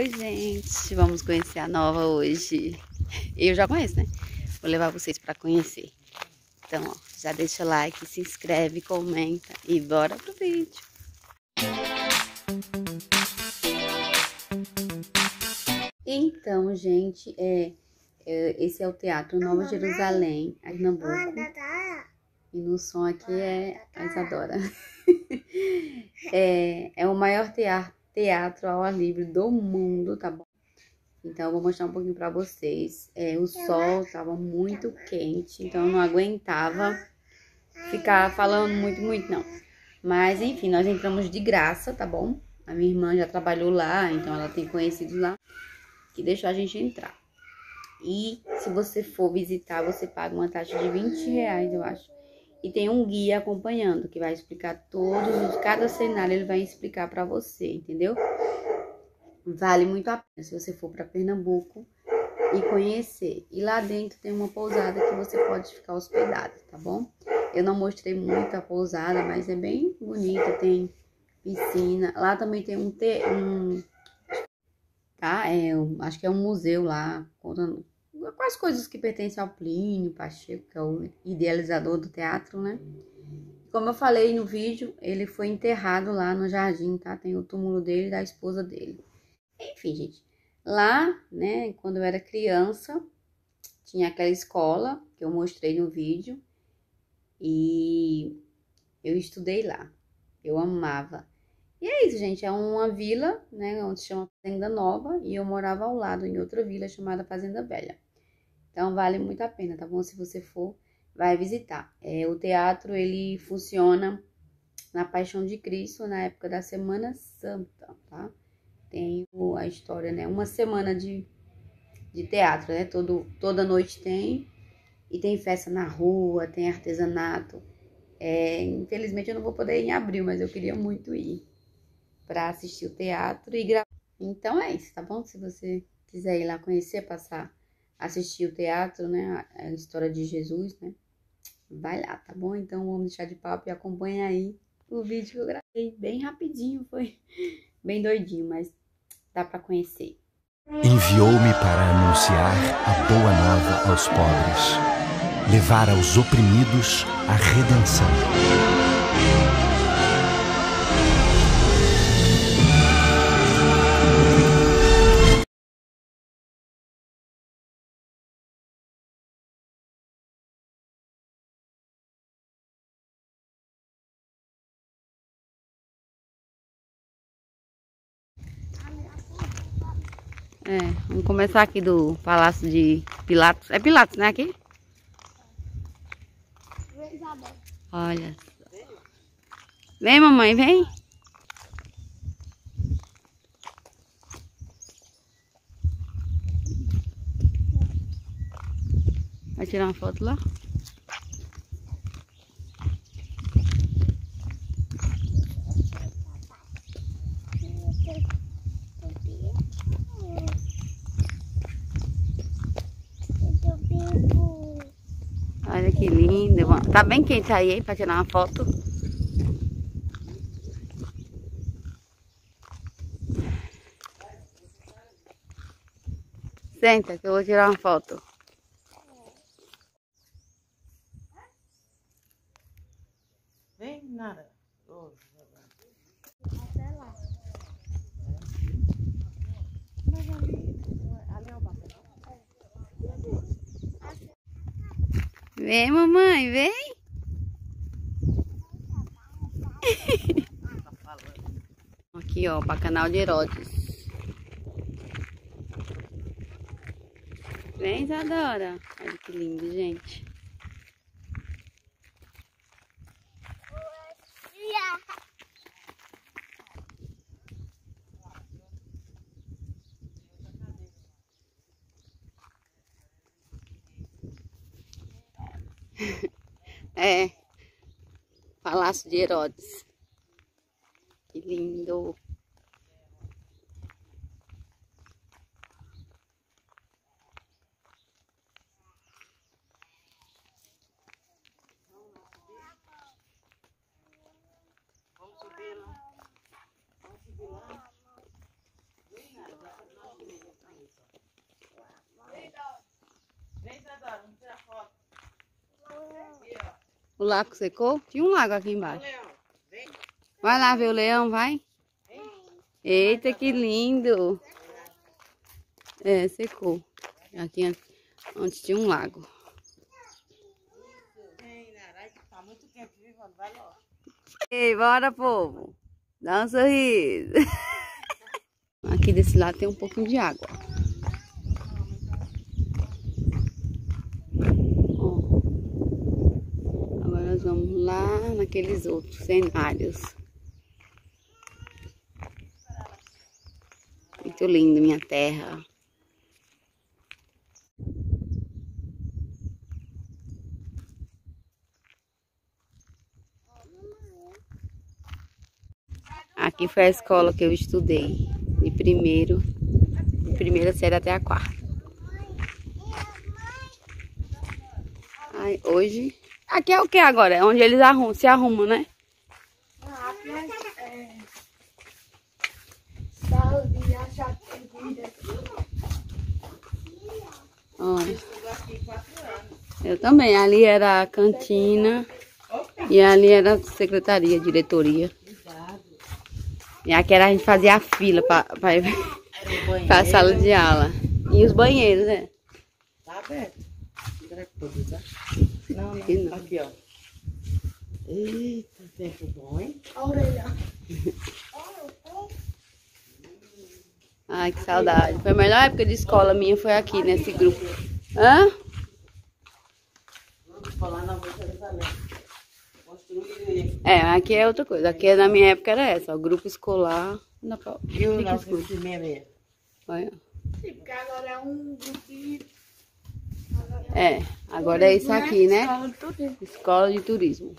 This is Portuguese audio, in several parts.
Oi, gente. Vamos conhecer a nova hoje. Eu já conheço, né? Vou levar vocês para conhecer. Então, ó, já deixa o like, se inscreve, comenta e bora pro vídeo. Então, gente, é, é esse é o Teatro Nova Jerusalém, Pernambuco. E no som aqui é a Isadora. é, é o maior teatro, teatro ao ar livre do mundo, tá bom? Então, eu vou mostrar um pouquinho pra vocês. É, o sol tava muito quente, então eu não aguentava ficar falando muito, muito, não. Mas, enfim, nós entramos de graça, tá bom? A minha irmã já trabalhou lá, então ela tem conhecidos lá, que deixou a gente entrar. E se você for visitar, você paga uma taxa de 20 reais, eu acho. E tem um guia acompanhando, que vai explicar todos, cada cenário ele vai explicar para você, entendeu? Vale muito a pena se você for para Pernambuco e conhecer. E lá dentro tem uma pousada que você pode ficar hospedado, tá bom? Eu não mostrei muito a pousada, mas é bem bonita, tem piscina. Lá também tem um, te, um tá? É, acho que é um museu lá, contando as coisas que pertencem ao Plínio Pacheco, que é o idealizador do teatro, né? Como eu falei no vídeo, ele foi enterrado lá no jardim, tá? Tem o túmulo dele e da esposa dele. Enfim, gente. Lá, né, quando eu era criança, tinha aquela escola que eu mostrei no vídeo e eu estudei lá. Eu amava. E é isso, gente. É uma vila, né, onde se chama Fazenda Nova e eu morava ao lado em outra vila chamada Fazenda Velha. Então vale muito a pena, tá bom? Se você for, vai visitar. É, o teatro ele funciona na Paixão de Cristo na época da Semana Santa, tá? tem a história, né? Uma semana de, de teatro, né? Todo, toda noite tem. E tem festa na rua, tem artesanato. É, infelizmente eu não vou poder ir em abril, mas eu queria muito ir para assistir o teatro e gravar. Então é isso, tá bom? Se você quiser ir lá conhecer, passar, assistir o teatro, né? A história de Jesus, né? Vai lá, tá bom? Então vamos deixar de papo e acompanha aí o vídeo que eu gravei bem rapidinho, foi bem doidinho, mas dá para conhecer. Enviou-me para anunciar a boa nova aos pobres, levar aos oprimidos a redenção. É, vamos começar aqui do Palácio de Pilatos. É Pilatos, né, aqui? Olha. Vem, mamãe, vem. Vai tirar uma foto lá? Lindo. Tá bem quente aí, pra tirar uma foto. Senta que eu vou tirar uma foto. Vem, Nara. Oh, Até lá. Mas ali, ali é o papel. Vem, mamãe, vem. Aqui, ó, para canal de Herodes. Vem, Isadora. Olha que lindo, gente. É. Palácio de Herodes. Que lindo. Vamos subir lá. Vamos subir lá. Vem, Nara. Vem, Isadora, vamos tirar foto. O lago secou? Tinha um lago aqui embaixo. Vai lá ver o leão, vai. Eita, que lindo. É, secou. Aqui antes tinha um lago. Ei, bora, povo. Dá um sorriso. Aqui desse lado tem um pouquinho de água. Vamos lá naqueles outros cenários. Muito lindo, minha terra. Aqui foi a escola que eu estudei, de primeiro, de primeira série até a quarta. Ai, hoje, aqui é o que agora? É onde eles arrumam, se arrumam, né? É, é Estudou aqui anos. eu também. Ali era a cantina e ali era a secretaria, diretoria. E aqui era a gente fazia a fila para a sala de aula. E os banheiros, né? Tá aberto. Não, Aqui não. Aqui, ó. Eita, tempo bom, hein? A orelha. Ai, que saudade. Foi a melhor época de escola minha, foi aqui, nesse grupo. Hã? É, aqui é outra coisa. Aqui na minha época era essa, ó, grupo escolar. E o nosso? Olha. Sim, porque agora é um grupo de... É, agora é isso aqui, né? Escola de turismo. Escola de turismo.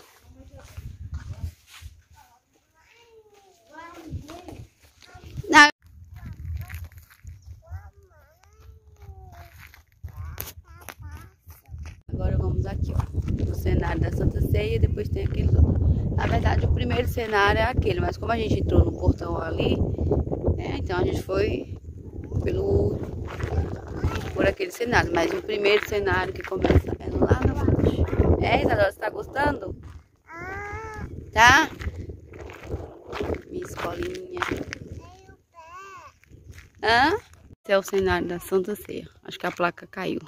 Agora vamos aqui, ó. O cenário da Santa Ceia depois tem aqueles outros. Na verdade, o primeiro cenário é aquele, mas como a gente entrou no portão ali, né, então a gente foi aquele cenário. Mas o primeiro cenário que começa é lá na frente. É, Isadora, você tá gostando? Tá? Minha escolinha. Hã? Esse é o cenário da Santa Ceia. Acho que a placa caiu.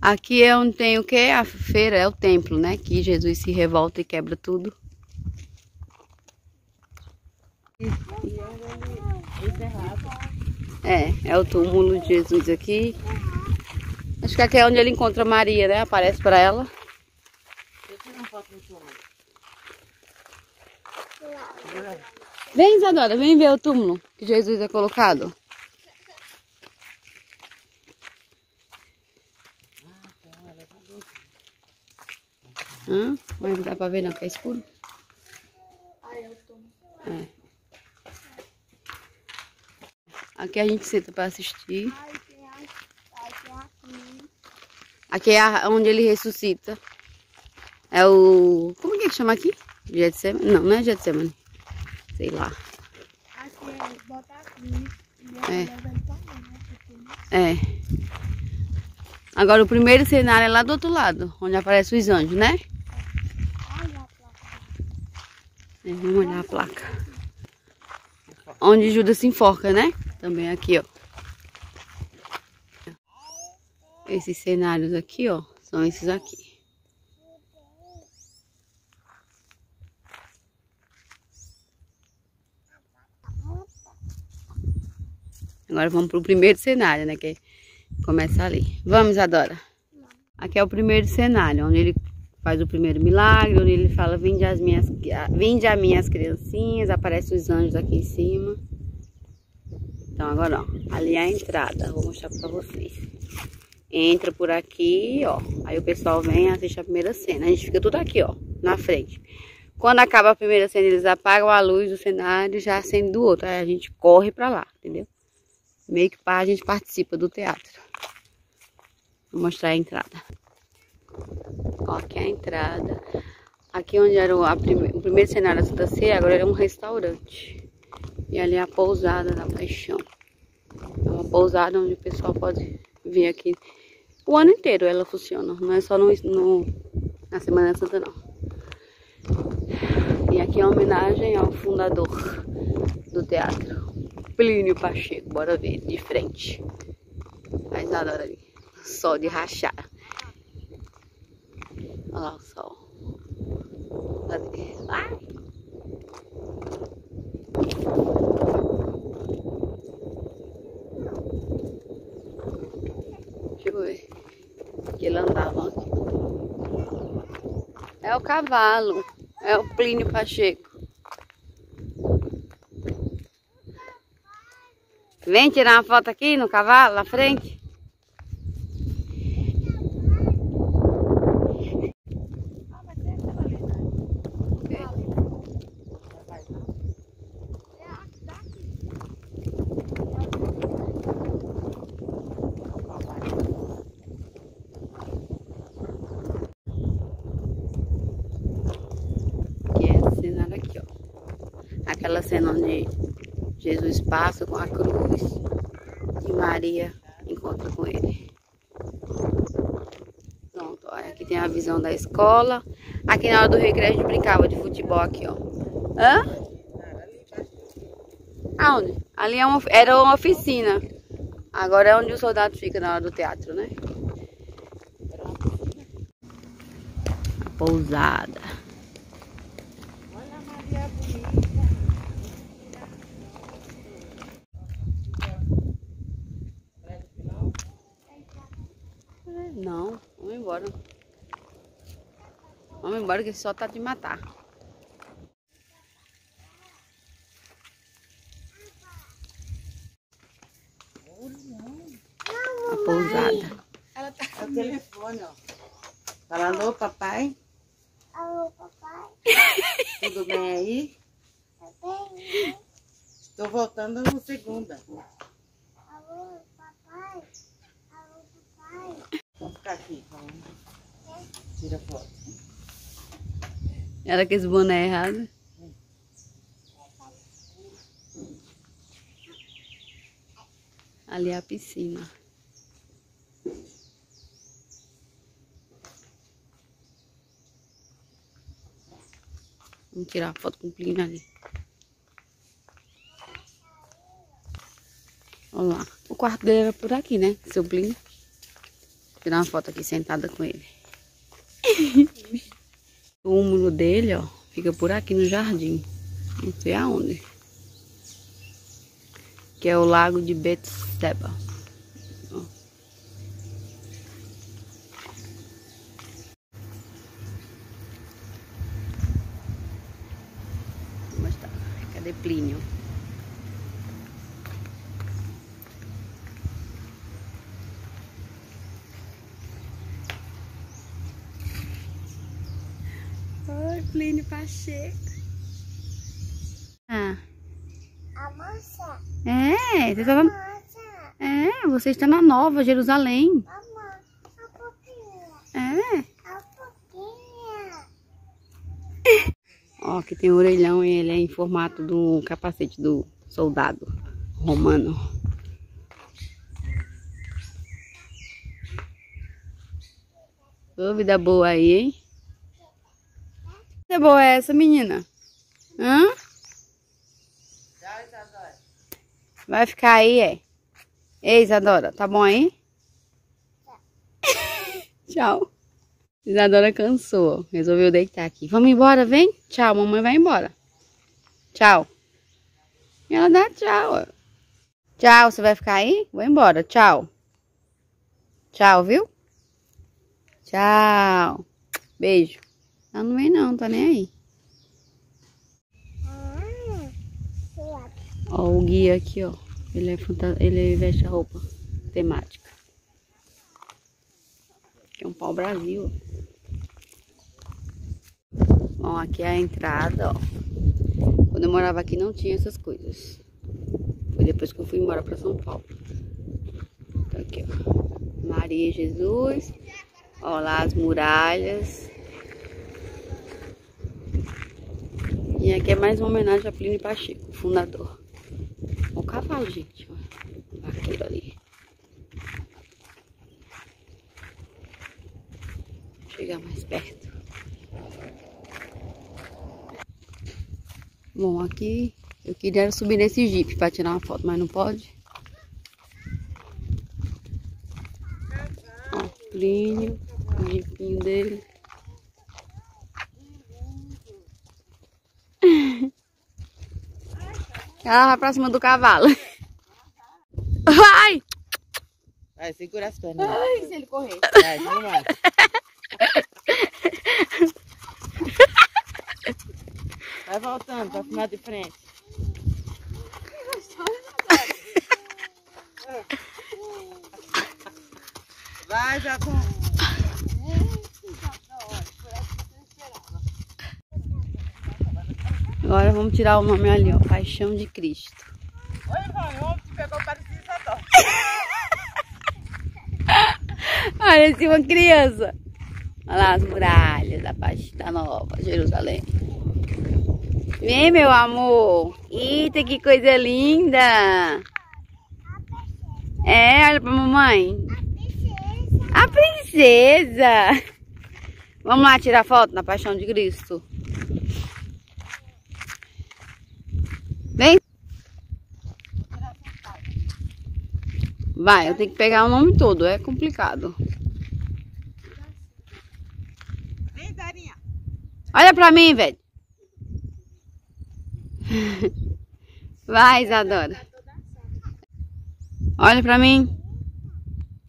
Aqui é onde tem o que? A feira, é o templo, né? Que Jesus se revolta e quebra tudo. É, é o túmulo de Jesus aqui. Acho que aqui é onde ele encontra Maria, né? Aparece pra ela. Vem, Isadora, vem ver o túmulo que Jesus é colocado. Hã? Mas não dá pra ver não, que é escuro. Aí eu tô... É. Aqui a gente senta pra assistir. Aqui. É a- onde ele ressuscita. É o... Como que é que chama aqui? Getsemane? Não, não é Getsemane. Sei lá. Aqui é... Bota aqui. E É. né? Porque... É. Agora o primeiro cenário é lá do outro lado, onde aparecem os anjos, né? Olha a placa. É, vamos olhar a placa. Onde Judas se enforca, né? Também aqui, ó. Esses cenários aqui, ó, são esses aqui. Agora vamos pro primeiro cenário, né? Que começa ali. Vamos, Adora. Aqui é o primeiro cenário, onde ele faz o primeiro milagre, onde ele fala, vinde as minhas, vinde a minhas criancinhas, aparecem os anjos aqui em cima. Então agora, ó, ali é a entrada, vou mostrar pra vocês. Entra por aqui, ó, aí o pessoal vem e assiste a primeira cena. A gente fica tudo aqui, ó, na frente. Quando acaba a primeira cena, eles apagam a luz do cenário e já acende do outro. Aí a gente corre pra lá, entendeu? Meio que pá, a gente participa do teatro. Vou mostrar a entrada. Aqui é a entrada. Aqui onde era o, prime, o primeiro cenário da Santa Ceia, agora era um restaurante. E ali é a pousada da Paixão. É uma pousada onde o pessoal pode vir aqui o ano inteiro ela funciona, não é só no, no na Semana Santa não. E aqui é uma homenagem ao fundador do teatro, Plínio Pacheco. Bora ver de frente. Mas adora ali. Sol de rachar. Olha lá o sol. Cadê? Ai! Deixa eu ver. Que ele andava aqui. É o cavalo. É o Plínio Pacheco. Vem tirar uma foto aqui no cavalo, na frente. aquela cena onde Passa com a cruz e Maria encontra com ele. Pronto, olha, aqui tem a visão da escola. Aqui na hora do recreio a gente brincava de futebol aqui, ó. Hã? Aonde? Ali é uma, era uma oficina. Agora é onde o soldado fica na hora do teatro, né? A pousada. Não, vamos embora. Embora que só tá de matar. A pousada. Ela tá... É o telefone, ó. Fala, alô, papai. Alô, papai. Tudo bem aí? Tá bem? Estou voltando no segunda. Alô, papai. Alô, papai. Vamos ficar aqui. Vamos. Tira foto. Era que esse boné errado. Ali é a piscina. Vamos tirar a foto com o Plínio ali. Olha lá. O quarto dele era por aqui, né? Seu Plínio. Vou tirar uma foto aqui sentada com ele. o túmulo dele, ó, fica por aqui no jardim. Não sei aonde. Que é o lago de Betseba. Cadê Plínio? Oi, Plínio Pacheco. Ah. A moça. É, você. Moça. É, você está na Nova Jerusalém. Mamãe. A pouquinho. É. A pouquinho. Ó, aqui tem o orelhão e ele é em formato do capacete do soldado romano. Ô, vida boa aí, hein? Que boa é essa, menina? Hã? Vai ficar aí, é? Ei, Isadora, tá bom aí? Tchau. Isadora cansou, resolveu deitar aqui. Vamos embora, vem? Tchau, mamãe vai embora. Tchau. E ela dá tchau. ó. Tchau, você vai ficar aí? Vou embora, tchau. Tchau, viu? Tchau. Beijo. Ela não vem não, tá nem aí. Ó, o guia aqui, ó. Ele, é fanta... ele veste a roupa temática. Aqui é um pau Brasil. Bom, aqui é a entrada, ó. Quando eu morava aqui não tinha essas coisas. Foi depois que eu fui embora pra São Paulo. Tá aqui, ó. Maria Jesus. Ó lá as muralhas. E aqui é mais uma homenagem a Plínio Pacheco, fundador. O cavalo, gente. Vaqueiro ali. Vou chegar mais perto. Bom, aqui eu queria subir nesse jeep para tirar uma foto, mas não pode. Ó, Plínio, o jeepinho dele. Ela vai pra cima do cavalo. Vai! Vai, segura as pernas. Ai, se ele correr. Vai, vamos lá. Vai voltando pra filmar de frente. Vai, Jacó. Agora vamos tirar o nome ali, ó. Paixão de Cristo. Oi, ontem te pegou parecido Isadora. Parece uma criança. Olha lá as muralhas da parte da Nova Jerusalém. Vem, meu amor. Eita, que coisa linda. É, olha pra mamãe. A princesa. Vamos lá tirar foto na Paixão de Cristo. Vai, eu tenho que pegar o nome todo, é complicado. Vem, Darinha. Olha pra mim, velho. Vai, Isadora. Olha pra mim.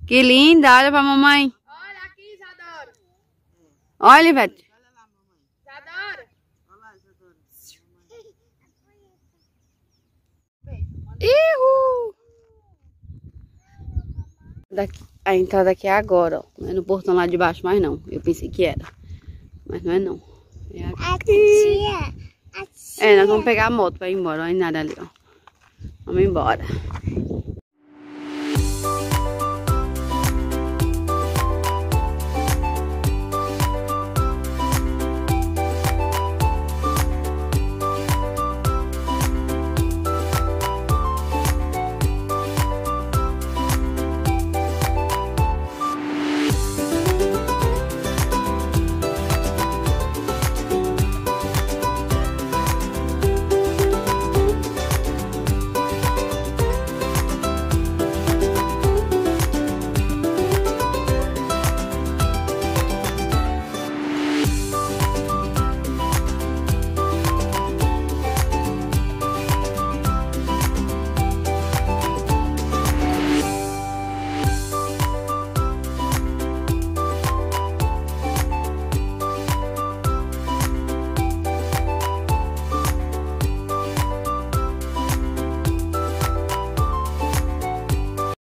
Que linda, olha pra mamãe. Olha aqui, Isadora. Olha, velho. Isadora. Ihu! Daqui, a entrada aqui é agora, ó. Não é no portão lá de baixo, mas não. Eu pensei que era. Mas não é não. É aqui. É, nós vamos pegar a moto pra ir embora. Olha nada ali, ó. Vamos embora.